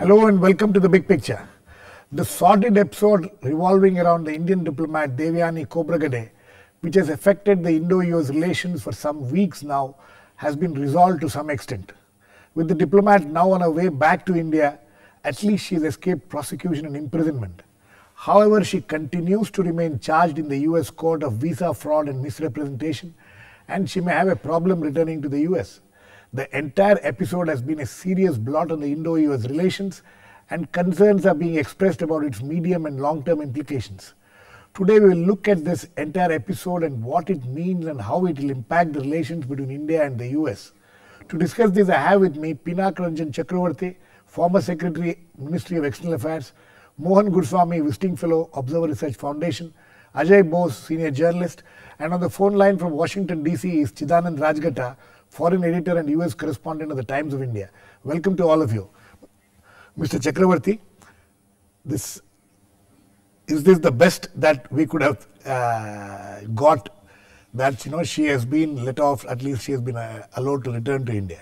Hello and welcome to the big picture. The sordid episode revolving around the Indian diplomat Devyani Khobragade, which has affected the Indo-US relations for some weeks now, has been resolved to some extent. With the diplomat now on her way back to India, at least she has escaped prosecution and imprisonment. However, she continues to remain charged in the US court of visa fraud and misrepresentation, and she may have a problem returning to the US. The entire episode has been a serious blot on the Indo US relations, and concerns are being expressed about its medium and long term implications. Today, we will look at this entire episode and what it means and how it will impact the relations between India and the US. To discuss this, I have with me Pinak Ranjan Chakravarty, former Secretary, Ministry of External Affairs, Mohan Guruswamy, Visiting Fellow, Observer Research Foundation, Ajoy Bose, Senior Journalist, and on the phone line from Washington, D.C. is Chidanand Rajghatta, Foreign Editor and US Correspondent of the Times of India. Welcome to all of you. Mr. Chakravarty, this is this the best that we could have uh, got that you know she has been let off at least she has been uh, allowed to return to india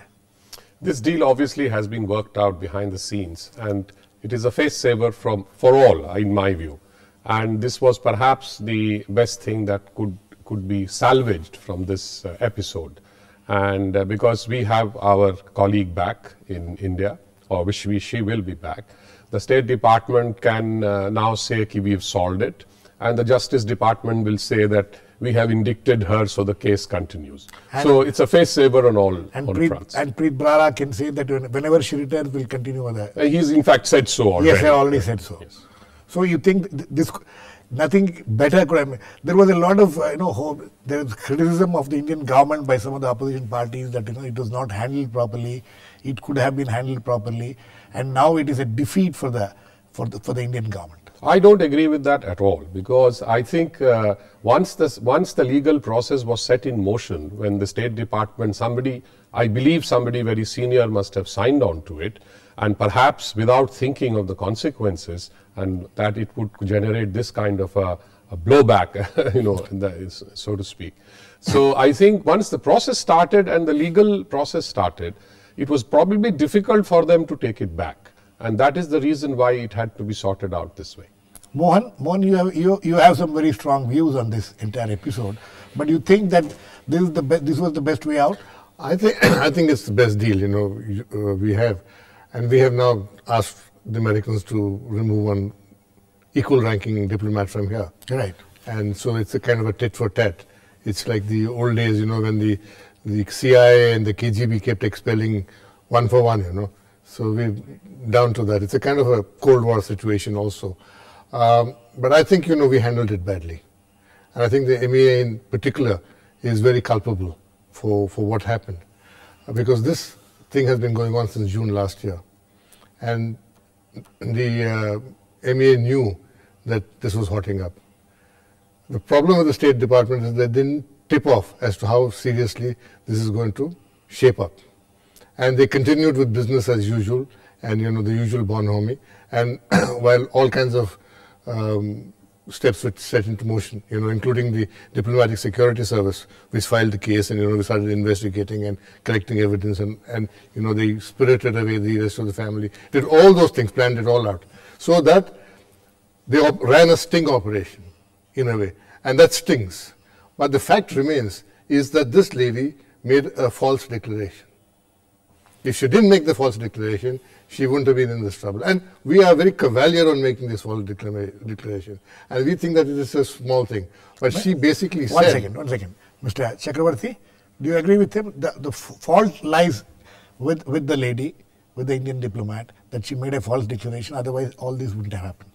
this deal obviously has been worked out behind the scenes and it is a face saver from for all in my view and this was perhaps the best thing that could could be salvaged from this uh, episode and uh, because we have our colleague back in india or which we, she will be back the State Department can uh, now say that we've solved it, and the Justice Department will say that we have indicted her, so the case continues. And so it's a face saver on all and on Preet, fronts. And Preet Bharara can say that whenever she returns, we'll continue with that. Uh, he's in fact said so already. Yes, I already said so. Yes. So you think th this nothing better could have. There was a lot of uh, you know hope, there was criticism of the Indian government by some of the opposition parties that you know it was not handled properly. It could have been handled properly, and now it is a defeat for the for the for the Indian government. I don't agree with that at all because I think uh, once this once the legal process was set in motion, when the State Department somebody I believe somebody very senior must have signed on to it, and perhaps without thinking of the consequences and that it would generate this kind of a, a blowback, you know, the, so to speak. So I think once the process started and the legal process started, it was probably difficult for them to take it back. And that is the reason why it had to be sorted out this way. Mohan, Mohan you, have, you, you have some very strong views on this entire episode, but you think that this, is the this was the best way out? I think, I think it's the best deal, you know, uh, we have. And we have now asked the Americans to remove one equal ranking diplomat from here. Right. And so it's a kind of a tit for tat. It's like the old days, you know, when the, the CIA and the KGB kept expelling one for one, you know. So we're down to that. It's a kind of a Cold War situation also. Um, but I think, you know, we handled it badly. And I think the MEA in particular is very culpable for, for what happened. Because this thing has been going on since June last year. And the uh, MEA knew that this was hotting up. The problem with the State Department is they didn't tip off as to how seriously this is going to shape up. And they continued with business as usual and, you know, the usual bonhomie. And while all kinds of um, steps were set into motion, you know, including the Diplomatic Security Service, which filed the case and, you know, we started investigating and collecting evidence and, and, you know, they spirited away the rest of the family, did all those things, planned it all out. So that they ran a sting operation in a way, and that stings. But the fact remains is that this lady made a false declaration. If she didn't make the false declaration, she wouldn't have been in this trouble. And we are very cavalier on making this false declaration. And we think that it is a small thing. But, but she basically one said... One second, one second. Mr. Chakravarty, do you agree with him? The, the fault lies with, with the lady, with the Indian diplomat, that she made a false declaration. Otherwise, all this wouldn't have happened.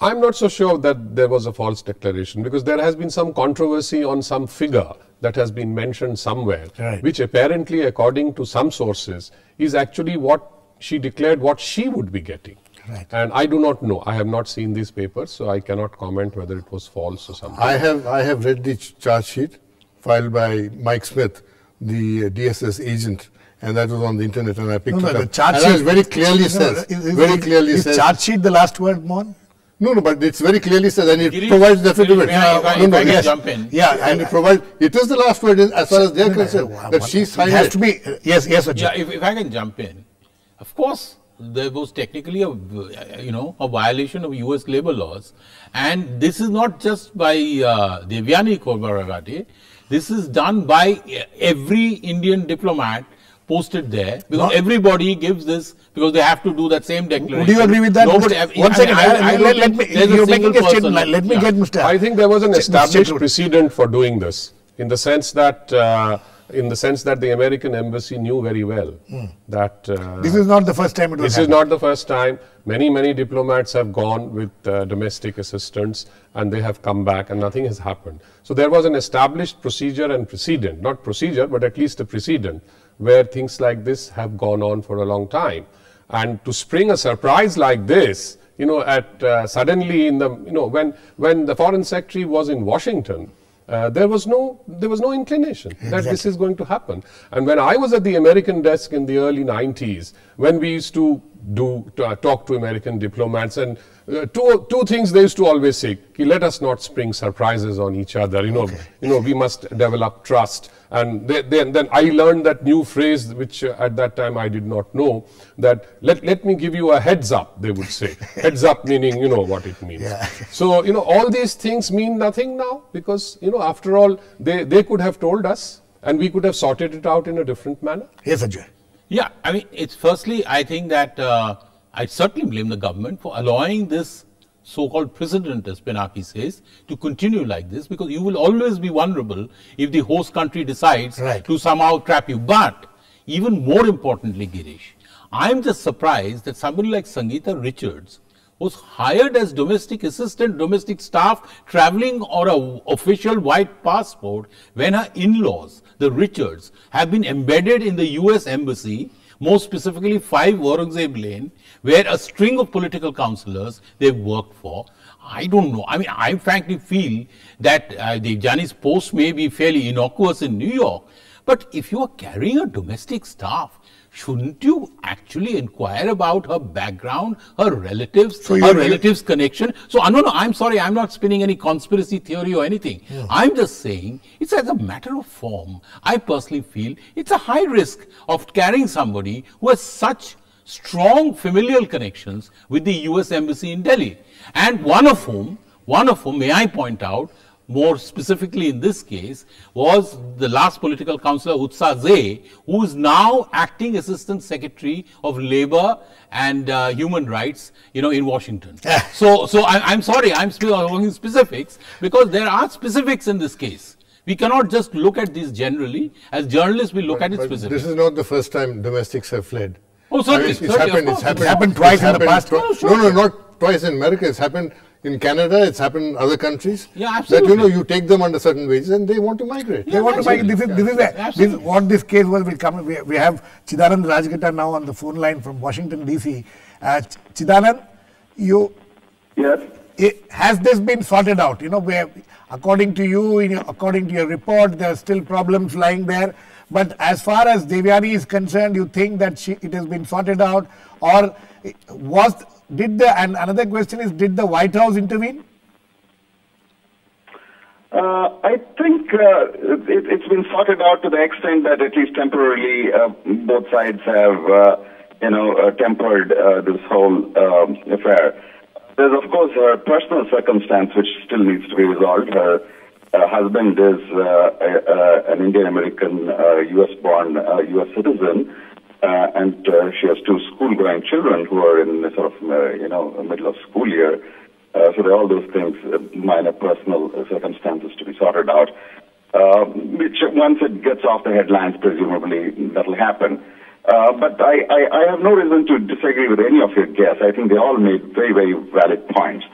I'm not so sure that there was a false declaration because there has been some controversy on some figure that has been mentioned somewhere, right. which apparently, according to some sources, is actually what she declared what she would be getting. Right. And I do not know. I have not seen these papers, so I cannot comment whether it was false or something. I have I have read the charge sheet filed by Mike Smith, the uh, DSS agent, and that was on the internet, and I picked no, it no, up. The charge and sheet very clearly says, is, is, very is, clearly is says. charge sheet the last word, Mohan? No, no, but it's very clearly said, and it Girish, provides the affidavit. Girish, if I- no, if no, yes. jump in. Yeah, and it provides. It is the last word in- as far as they're No, no, concerned that one- she it has to be yes, yes, Ajoy. Yeah, if, if I can jump in. Of course, there was technically a you know a violation of U.S. labor laws, and this is not just by uh, Devyani Khobragade. This is done by every Indian diplomat posted there because Not- everybody gives this because they have to do that same declaration. Would you agree with that? Nobody. Mr. I- One I- second. I- I let, don't let me, there's you're making a statement. Let me Yeah. get Mr. I think there was an established precedent for doing this, in the sense that, uh, in the sense that the American embassy knew very well that uh, This is not the first time it was this is not the first time. Many, many diplomats have gone with uh, domestic assistants and they have come back and nothing has happened. So there was an established procedure and precedent, not procedure, but at least a precedent where things like this have gone on for a long time. And to spring a surprise like this, you know, at uh, suddenly in the, you know, when, when the foreign secretary was in Washington, uh, there was no there was no inclination that this is going to happen. And when I was at the American desk in the early 90s, when we used to do uh, talk to American diplomats, and uh, two two things they used to always say: "Ki, "Let us not spring surprises on each other." You know, you know, we must develop trust. And they, then then I learned that new phrase, which uh, at that time I did not know. That let let me give you a heads up. They would say heads up, meaning you know what it means. Yeah. So, you know, all these things mean nothing now because, you know, after all, they, they could have told us and we could have sorted it out in a different manner. Yes, Ajoy. Yeah, I mean, it's firstly, I think that uh, I certainly blame the government for allowing this so-called precedent, as Pinaki says, to continue like this, because you will always be vulnerable if the host country decides Right. to somehow trap you. But even more importantly, Girish, I'm just surprised that somebody like Sangeeta Richards was hired as domestic assistant, domestic staff, traveling on a official white passport when her in-laws, the Richards, have been embedded in the U.S. embassy, more specifically 5 Aurangzeb Lane, where a string of political counselors they've worked for. I don't know. I mean, I frankly feel that uh, Devyani's post may be fairly innocuous in New York, but if you are carrying a domestic staff, shouldn't you actually inquire about her background, her relatives, So her relatives' connection? So, uh, no, no, I'm sorry, I'm not spinning any conspiracy theory or anything. I'm just saying it's as a matter of form. I personally feel it's a high risk of carrying somebody who has such strong familial connections with the US Embassy in Delhi. And one of whom, one of whom, may I point out, more specifically in this case, was the last political counselor Uzra Zeya, who is now acting assistant secretary of labor and uh, human rights, you know, in Washington. so, so I, I'm sorry, I'm spe- talking specifics because there are specifics in this case. We cannot just look at these generally. As journalists, we look at it specifically. this is not the first time domestics have fled. Oh, certainly, it's, it's certainly, happened. It's happened. It's happened twice in the past. twi- Oh, sure. No, no, not twice in America. It's happened in Canada. It's happened in other countries. Yeah, That you know, you take them under certain wages and they want to migrate. They want to make this is this is a, this is what this case was will come. We, we have Chidanand Rajghatta now on the phone line from Washington DC. Uh, Ch- Chidanand, you Yes. i- has this been sorted out? You know, where according to you, in your, according to your report, there are still problems lying there. But as far as Devyani is concerned, you think that she, it has been sorted out, or was did the and another question is did the White House intervene? Uh, I think uh, it, it's been sorted out to the extent that at least temporarily uh, both sides have, uh, you know, uh, tempered uh, this whole um, affair. There's of course her personal circumstance which still needs to be resolved. Her uh, husband is a, a, an Indian American, U.S.-born uh, U.S. citizen, uh, and uh, she has two school-going children who are in the sort of uh, you know middle of school year. Uh, so there are all those things, uh, minor personal uh, circumstances to be sorted out. Uh, which once it gets off the headlines, presumably that'll happen. Uh, but I, I, I have no reason to disagree with any of your guests. I think they all made very, very valid points.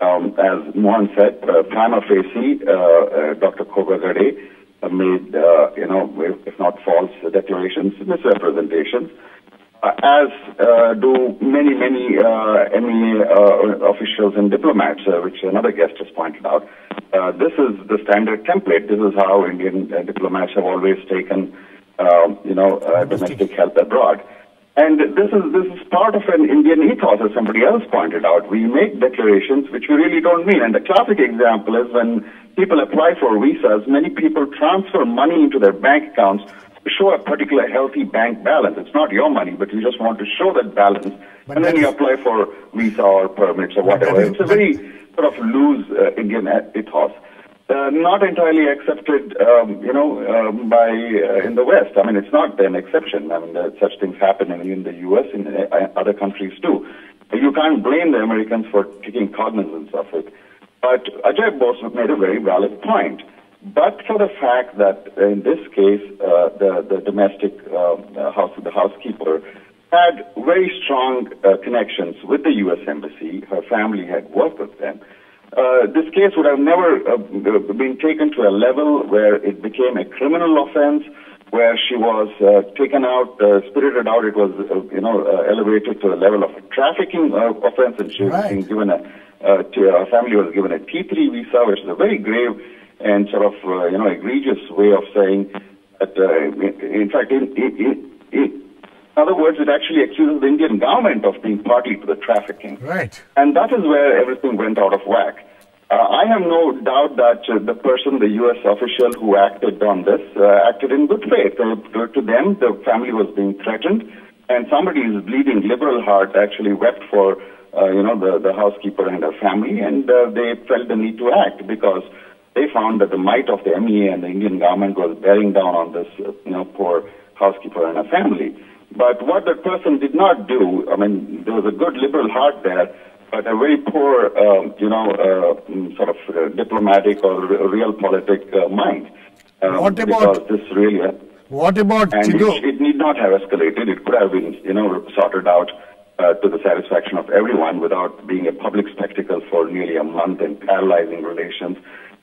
Um, as Mohan said, uh, prima facie, uh, uh, Dr. Khobragade uh, made, uh, you know, if, not false declarations, misrepresentations, uh, as uh, do many, many uh, MEA uh, officials and diplomats, uh, which another guest has pointed out. Uh, this is the standard template. This is how Indian uh, diplomats have always taken, um, you know, uh, domestic help abroad. And this is this is part of an Indian ethos, as somebody else pointed out. We make declarations which we really don't mean. And the classic example is when people apply for visas, many people transfer money into their bank accounts to show a particular healthy bank balance. It's not your money, but you just want to show that balance, But and then you apply for visa or permits or whatever. It's a very sort of loose uh, Indian ethos. Uh, not entirely accepted, um, you know, um, by uh, in the West. I mean, it's not an exception. I mean, uh, such things happen in, the U.S. in uh, other countries too. You can't blame the Americans for taking cognizance of it. But Ajoy Bose made a very valid point. But for the fact that in this case, uh, the the domestic uh, uh, house the housekeeper had very strong uh, connections with the U.S. Embassy. Her family had worked with them. Uh, this case would have never uh, been taken to a level where it became a criminal offense, where she was uh, taken out, uh, spirited out. It was, uh, you know, uh, elevated to the level of a trafficking uh, offense, and she was Right. being given a, uh, to, her family was given a T3 visa, which is a very grave and sort of, uh, you know, egregious way of saying that, uh, in, in fact, in, in, in, in other words, it actually accuses the Indian government of being party to the trafficking. Right. And that is where everything went out of whack. Uh, I have no doubt that uh, the person, the U.S. official who acted on this, uh, acted in good faith. Uh, to them, the family was being threatened, and somebody's bleeding liberal heart actually wept for, uh, you know, the, the housekeeper and her family, and uh, they felt the need to act because they found that the might of the MEA and the Indian government was bearing down on this, uh, you know, poor housekeeper and her family. But what that person did not do, I mean, there was a good liberal heart there, but a very poor, um, you know, uh, mm, sort of uh, diplomatic or real realpolitik uh, mind. Um, What about- this really, What about and it, it need not have escalated. It could have been, you know, sorted out uh, to the satisfaction of everyone without being a public spectacle for nearly a month and paralyzing relations.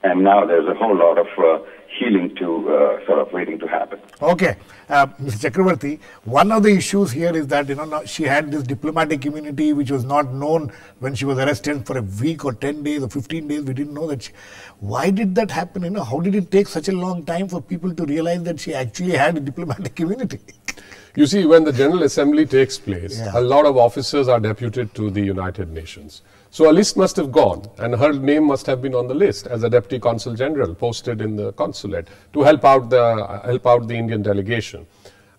And now there's a whole lot of uh, healing to uh, sort of waiting to happen. Okay, uh, Mr. Chakravarty, one of the issues here is that you know she had this diplomatic immunity which was not known when she was arrested for a week or 10 days or 15 days. We didn't know that. She, why did that happen? You know, how did it take such a long time for people to realize that she actually had a diplomatic immunity? You see, when the General Assembly takes place, Yeah. a lot of officers are deputed to the United Nations. So a list must have gone, and her name must have been on the list as a deputy consul general posted in the consulate to help out the help out the Indian delegation.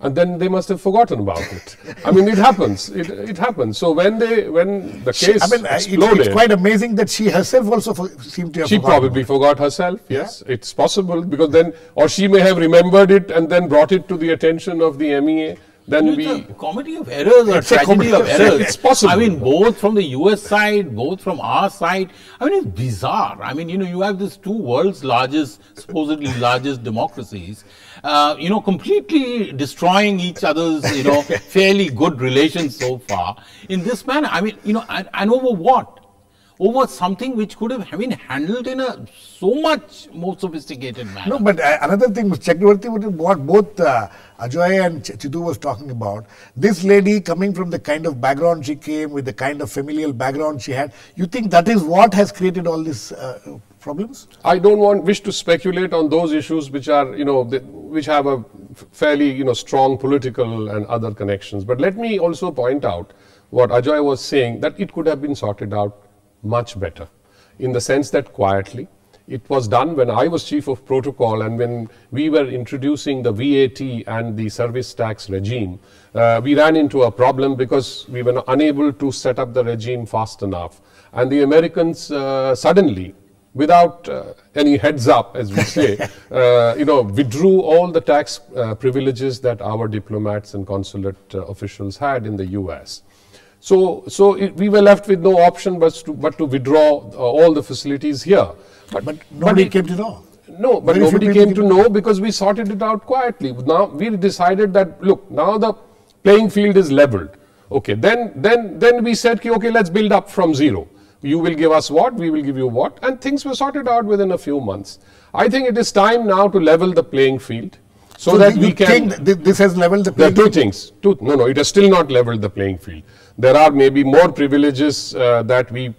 And then they must have forgotten about it. I mean, it happens. It, it happens. So when they when the She- case I mean, uh, it's, exploded, it's quite amazing that she herself also for, seemed to have she forgotten probably forgot herself. Yes, it's possible because then, or she may have remembered it and then brought it to the attention of the MEA. Then we. It's a comedy of errors or It's a tragedy comedy of of errors. It's possible. I mean, both from the US side, both from our side. I mean, it's bizarre. I mean, you know, you have these two world's largest, supposedly largest democracies, uh, you know, completely destroying each other's, you know, fairly good relations so far in this manner. I mean, you know, and, and over what? Over something which could have been handled in a so much more sophisticated manner. No, but uh, another thing, Mr. Chakravarty, what, what both uh, Ajoy and Ch- Chidu was talking about, this lady coming from the kind of background she came, with the kind of familial background she had, you think that is what has created all this uh, problems? I don't want wish to speculate on those issues which are you know which have a fairly you know strong political and other connections. But let me also point out what Ajoy was saying that it could have been sorted out much better, in the sense that quietly. It was done when I was chief of protocol and when we were introducing the VAT and the service tax regime. Uh, we ran into a problem because we were unable to set up the regime fast enough. And the Americans uh, suddenly without uh, any heads up, as we say, uh, you know, withdrew all the tax uh, privileges that our diplomats and consulate uh, officials had in the U.S. So, so it, we were left with no option but to, but to withdraw uh, all the facilities here. But, But nobody it- came to know. no, but Very nobody came to know because we sorted it out quietly. Now we decided that look, now the playing field is leveled. Okay, then then then we said, "Ki, okay, let's build up from zero. You will give us what, we will give you what, and things were sorted out within a few months. I think it is time now to level the playing field so, that you we can. think this has leveled the playing There are two things. Two, no, no, it has still not leveled the playing field. There are maybe more privileges uh, that we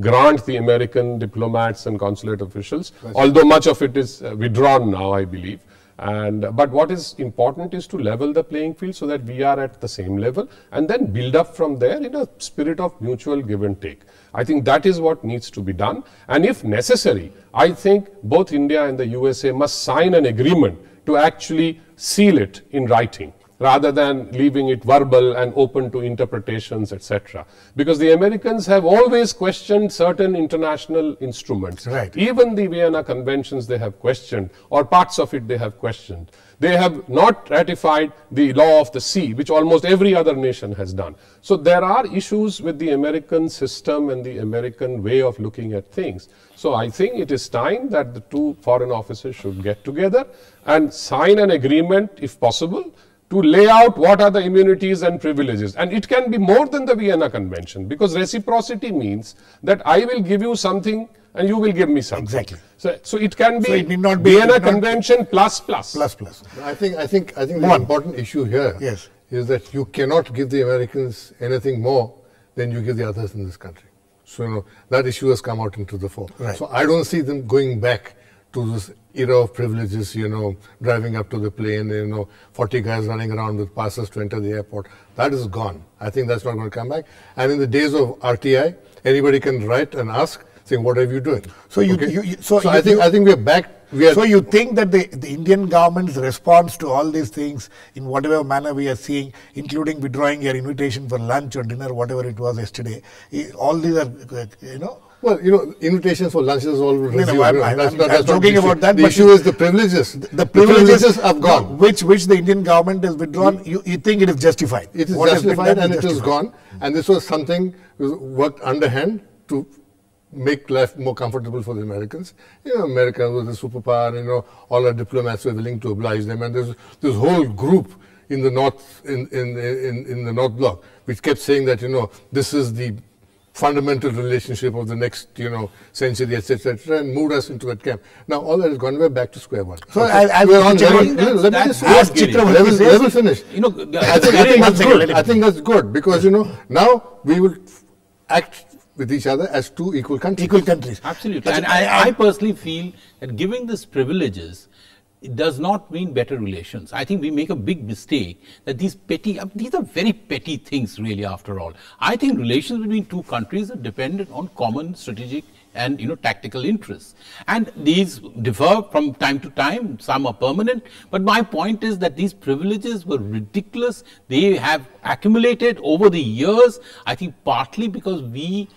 grant the American diplomats and consulate officials, although much of it is uh, withdrawn now, I believe. And but what is important is to level the playing field so that we are at the same level, and then build up from there in a spirit of mutual give and take. I think that is what needs to be done. And if necessary, I think both India and the USA must sign an agreement to actually seal it in writing rather than leaving it verbal and open to interpretations, etc. Because the Americans have always questioned certain international instruments. Right. Even the Vienna Conventions they have questioned, or parts of it they have questioned. They have not ratified the law of the sea, which almost every other nation has done. So there are issues with the American system and the American way of looking at things. So I think it is time that the two foreign officers should get together and sign an agreement, if possible, to lay out what are the immunities and privileges. And it can be more than the Vienna Convention because reciprocity means that I will give you something and you will give me something. Exactly. So, so it can be So it need not be- Vienna not- Convention plus plus. Plus, plus. I think I think I think the on. important issue here is Yes. that you cannot give the Americans anything more than you give the others in this country. So you know, that issue has come out into the fore. Right. So I don't see them going back to this era of privileges, you know, driving up to the plane, you know, 40 guys running around with passes to enter the airport. That is gone. I think that's not going to come back. And in the days of RTI, anybody can write and ask, saying, what are you doing? So you- you- you- so so you- I think I think we're back. We are So you think that the, the Indian government's response to all these things, in whatever manner we are seeing, including withdrawing your invitation for lunch or dinner, whatever it was yesterday, all these are, uh, you know, Well, you know, invitations for lunches all no, resumed. I'm- I'm- that's I'm- not- I'm joking about that, The but issue is the privileges. the privileges, have no, gone. which which the Indian government has withdrawn. You, you think it is justified? It is What justified and is it is justified. gone. And this was something worked underhand to make life more comfortable for the Americans. You know, America was a superpower. You know, all our diplomats were willing to oblige them, and there's this whole group in the north in in in, in the North Block which kept saying that you know this is the fundamental relationship of the next you know century etc etc and moved us into that camp now all that is gone we're back to square one So, as- as we're on level, Chairman, let me just that's finish. Giri. level, says- level finish You know, I think, I think that's second, good. I think that's good because you know now we will act with each other as two equal countries. Equal countries. Absolutely. That's And it. I, I personally feel that giving these privileges it does not mean better relations. I think we make a big mistake that these petty, these are very petty things really after all. I think relations between two countries are dependent on common strategic and you know tactical interests and these differ from time to time some are permanent but my point is that these privileges were ridiculous they have accumulated over the years i think partly because we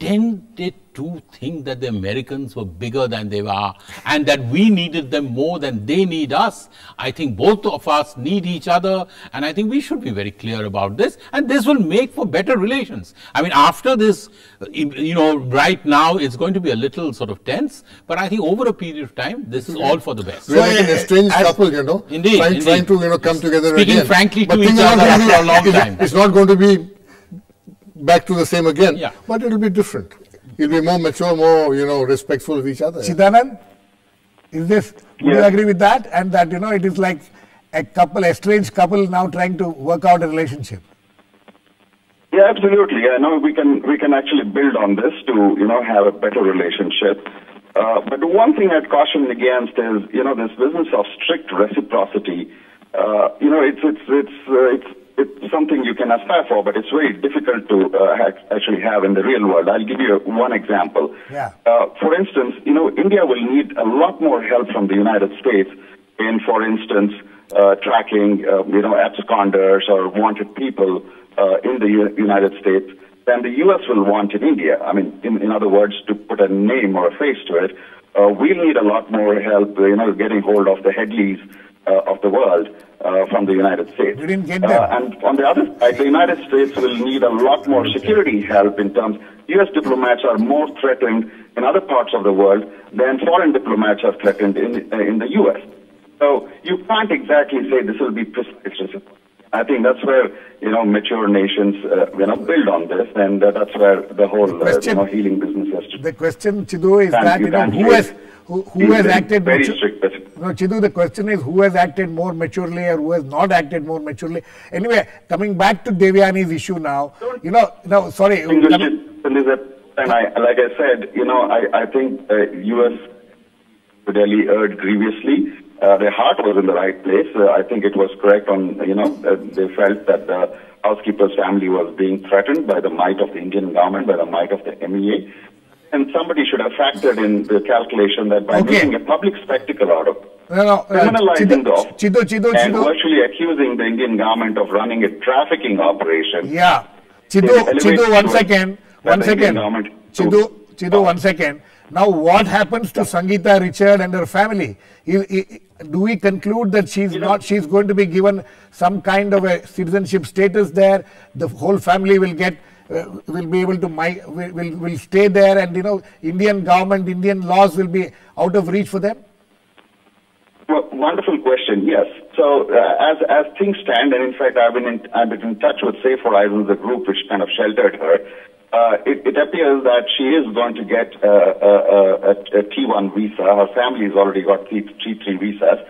tended to think that the Americans were bigger than they were and that we needed them more than they need us. I think both of us need each other and I think we should be very clear about this and this will make for better relations. I mean, after this, you know, right now it's going to be a little sort of tense, but I think over a period of time, this is all for the best. We're like an estranged couple, you know, Indeed, trying, indeed. trying to you know come together Speaking again. frankly but to each other after a long time. It's not going to be back to the same again, Yeah. but it'll be different. It'll be more mature, more you know respectful of each other. Chidanand, is this, would you agree with that? And that, you know, it is like a couple, a strange couple now trying to work out a relationship. Yeah, absolutely. I know we can we can actually build on this to you know have a better relationship. Uh, but the one thing I'd caution against is you know this business of strict reciprocity. Uh, you know, it's it's it's uh, it's it's something you can aspire for, but it's very difficult to uh, ha- actually have in the real world. I'll give you one example. Yeah. Uh, for instance, you know, India will need a lot more help from the United States in, for instance, uh, tracking, uh, you know, absconders or wanted people uh, in the U- United States than the U.S. will want in India. I mean, in, in other words, to put a name or a face to it, uh, we need a lot more help, you know, getting hold of the Headleys uh, of the world uh, from the United States. We didn't get Uh, and on the other side, the United States will need a lot more security help in terms. U.S. diplomats are more threatened in other parts of the world than foreign diplomats are threatened in uh, in the U.S. So you can't exactly say this will be precise. I think that's where you know mature nations uh, you know build on this, and uh, that's where the whole uh, you know healing business has to. The question, Chidu, is that, you know, who has, who, who has acted very mature- strict. No, Chidu, the question is who has acted more maturely or who has not acted more maturely. Anyway, coming back to Devyani's issue now, you know, no, sorry. And I, like I said, you know, I, I think uh, U.S. Delhi erred grievously. Uh, their heart was in the right place. Uh, I think it was correct on, you know, uh, they felt that the housekeeper's family was being threatened by the might of the Indian government, by the might of the MEA. And somebody should have factored in the calculation that by Okay. making a public spectacle out of No, no, uh, criminalizing Chidu- the off- Chidu, Chidu, and virtually accusing the Indian government of running a trafficking operation. Yeah. Elevate Chidu, one second. One second. took Chidu, one second. Now, what happens to Sangeeta Richard and her family? Do we conclude that she's not, she's going to be given some kind of a citizenship status there? The whole family will get, uh, will be able to, mi- will, will, will stay there and, you know, Indian government, Indian laws will be out of reach for them? Well, wonderful question. Yes. So uh, as as things stand, and in fact, I've been in, I've been in touch with Safe Horizons, the group which kind of sheltered her. Uh, it, it appears that she is going to get uh, a, a, a, a T1 visa. Her family has already got T, T3 visas,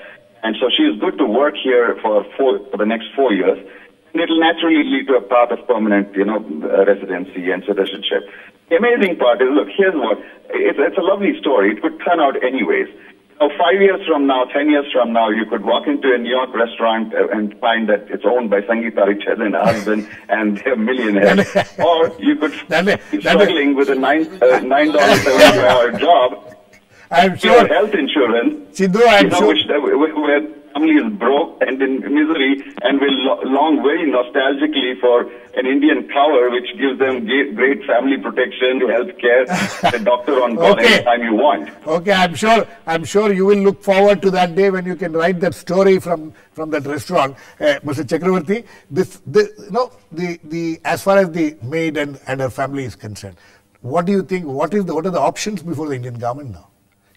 and so she is good to work here for four, for the next four years. And it'll naturally lead to a path of permanent, you know, residency and citizenship. The amazing part is, look, here's what it's, it's a lovely story. It could turn out anyways. Now, five years from now, ten years from now, you could walk into a New York restaurant uh, and find that it's owned by Sangeeta Richard and her husband, and they're millionaires. or you could be struggling with a nine uh, nine dollar seventy hour job, I'm sure, health insurance, Chidu, I'm you know, sure. which uh, family is broke and in misery and will lo- long very nostalgically for an Indian power which gives them great family protection, health care, a doctor on call Okay. anytime you want. Okay, I'm sure. I'm sure you will look forward to that day when you can write that story from from that restaurant, uh, Mr. Chakravarty. This, the, you know, the the as far as the maid and and her family is concerned, what do you think? What is the what are the options before the Indian government now?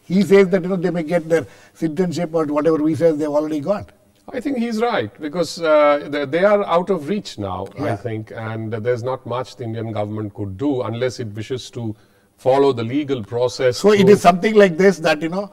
He says that you know they may get their citizenship or whatever visas they've already got. I think he's right because uh, they, they are out of reach now, I think, and there's not much the Indian government could do unless it wishes to follow the legal process. So it is something like this that you know.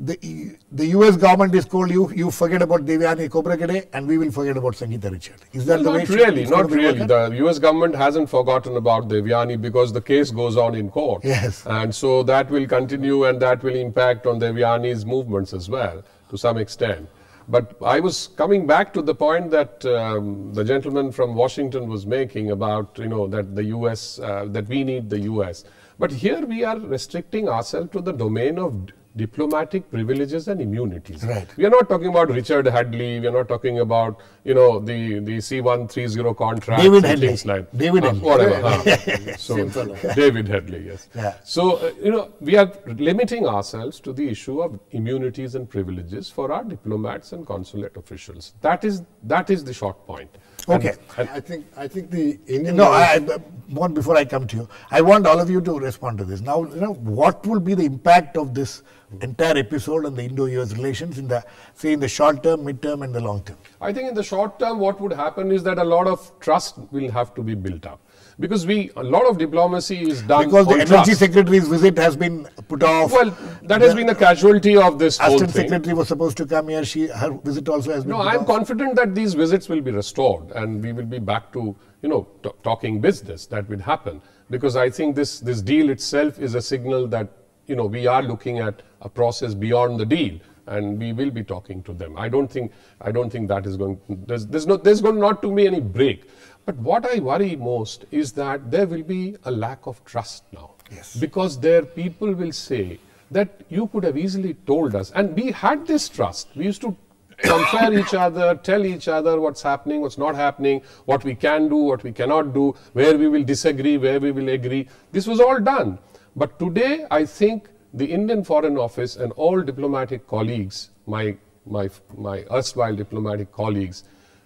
The, the US government is called you you forget about Devyani Khobragade and we will forget about Sangeeta Richard. Is that Well, the way not it really, not really. The US government hasn't forgotten about Devyani because the case goes on in court. Yes. And so that will continue and that will impact on Devyani's movements as well to some extent. But I was coming back to the point that um, the gentleman from Washington was making about, you know, that the US, uh, that we need the US. But here we are restricting ourselves to the domain of diplomatic privileges and immunities. Right. We are not talking about Richard Headley. We are not talking about you know the the C130 contract. David and Headley. things like David uh, Headley. Whatever. huh. so David Headley. Yes. Yeah. So uh, you know we are limiting ourselves to the issue of immunities and privileges for our diplomats and consulate officials. That is that is the short point. Okay. and I think I think the Indian No, I, I- one before I come to you, I want all of you to respond to this. Now, you know, what will be the impact of this entire episode on the Indo-US relations in the, say, in the short term, mid term, and the long term? I think in the short term, what would happen is that a lot of trust will have to be built up. Because we, a lot of diplomacy is done Because the energy trust. secretary's visit has been put off. Well, that has The been a casualty of this Assistant secretary was supposed to come here. She her visit also has been. No, I am confident that these visits will be restored and we will be back to, you know, talking business. That will happen because I think this this deal itself is a signal that you know we are looking at a process beyond the deal and we will be talking to them. I don't think I don't think that is going. There's there's no there's going not to be any break. But what I worry most is that there will be a lack of trust now. Yes. Because there people will say that you could have easily told us, and we had this trust. We used to compare each other, tell each other what's happening, what's not happening, what we can do, what we cannot do, where we will disagree, where we will agree. This was all done. But today, I think the Indian Foreign Office and all diplomatic colleagues, my, my, my erstwhile diplomatic colleagues,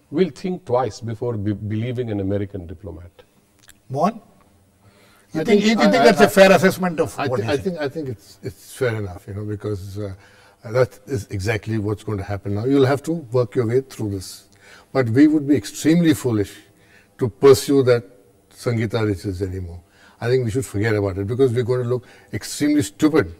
will think twice before be believing an American diplomat. Mohan? You I think, think- you I- think I- that's I- a fair assessment of I, what thi- he I think I think it's it's fair enough, you know, because uh, that is exactly what's going to happen now. You'll have to work your way through this, but we would be extremely foolish to pursue that Sangeeta Richards anymore. I think we should forget about it because we're going to look extremely stupid.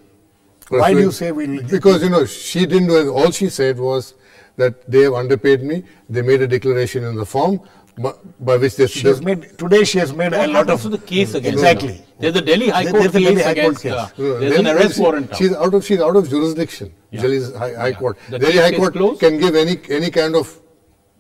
Why do you say we'll- Because you know she didn't do it. All she said was that they have underpaid me. They made a declaration in the form by, by which they She has made today. She has made a lot of to the case mm-hmm. against exactly. her? There's a Delhi High Court there's a Delhi case High Court against case. Uh, her. No, There's Delhi- an arrest warrant. out. She's out of she's out of jurisdiction. Yeah. Delhi's High, High Yeah. Court. The Delhi High Court closed? can give any any kind of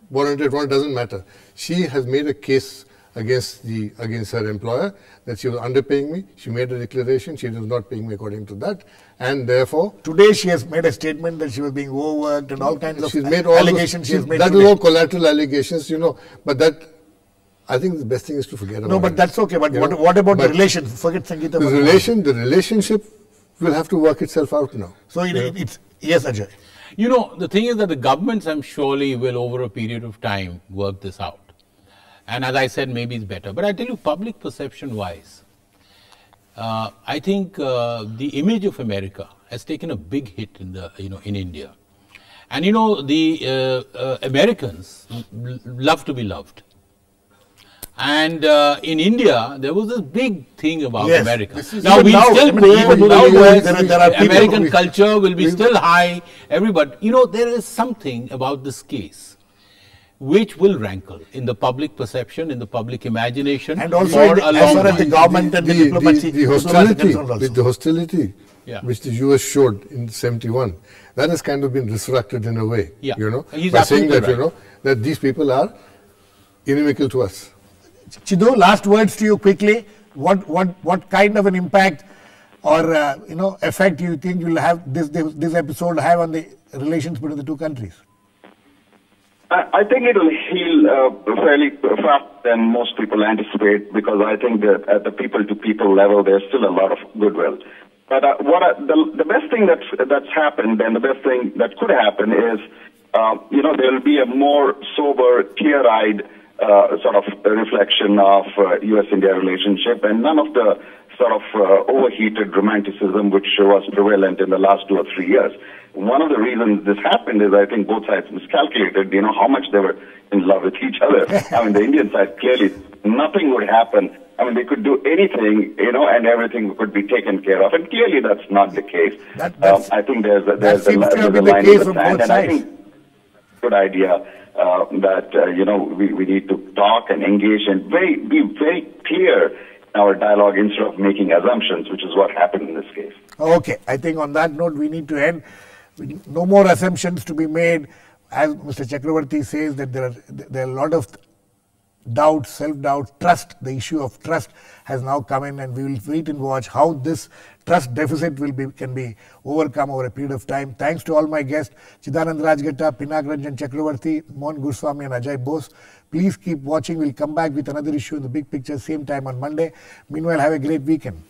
warranted warrant. Doesn't matter. She has made a case against the against her employer that she was underpaying me. She made a declaration. She was not paying me according to that, and therefore Today she has made a statement that she was being overworked and all kinds of she's made all those- allegations she has made. That today. is all collateral allegations, you know. But that, I think the best thing is to forget about No, but it, that's okay. But you what, know. what about the But relation? Forget Sangeeta. The Verma. relation, the relationship will have to work itself out now. So it, it- it's yes, Ajoy. You know, the thing is that the governments, I'm surely, will over a period of time work this out. And as I said, maybe it's better. But I tell you, public perception wise, uh, I think uh, the image of America has taken a big hit in the, you know, in India. And you know, the uh, uh, Americans l- love to be loved. And uh, in India, there was this big thing about Yes, America. Now we now, still I mean, even to now the there- are- there are American culture will be still high. Everybody, you know, there is something about this case which will rankle in the public perception, in the public imagination, And also for the- a as far as the time. government and the, the, diplomacy, the, the hostility, also. with the hostility Yeah. which the US showed in 71, that has kind of been resurrected in a way, Yeah. you know, He's by saying absolutely that, you know, that these people are inimical to us. Chidu, last words to you quickly. What what what kind of an impact or uh, you know effect do you think will have this, this this episode have on the relations between the two countries? I think it will heal uh, fairly fast than most people anticipate because I think that at the people-to-people level, there's still a lot of goodwill. But uh, what I, the the best thing that's that's happened and the best thing that could happen is, uh, you know, there will be a more sober, clear-eyed uh, sort of reflection of uh, U.S.-India relationship, and none of the sort of uh, overheated romanticism which was prevalent in the last two or three years. One of the reasons this happened is I think both sides miscalculated, you know, how much they were in love with each other. I mean, the Indian side clearly nothing would happen. I mean, they could do anything, you know, and everything could be taken care of. And clearly that's not the case. That- um, I think there's a, there's a, there's a line in the sand, and I think good idea uh, that uh, you know we, we need to talk and engage and very be very clear in our dialogue instead of making assumptions, which is what happened in this case. Okay, I think on that note we need to end. No more assumptions to be made. As Mr. Chakravarty says that there are there are a lot of doubt, self-doubt, trust. The issue of trust has now come in, and we will wait and watch how this trust deficit will be can be overcome over a period of time. Thanks to all my guests, Chidanand Rajghatta, Pinak Ranjan Chakravarty, Mohan Guruswamy, and Ajoy Bose. Please keep watching. We'll come back with another issue in the big picture, same time on Monday. Meanwhile, have a great weekend.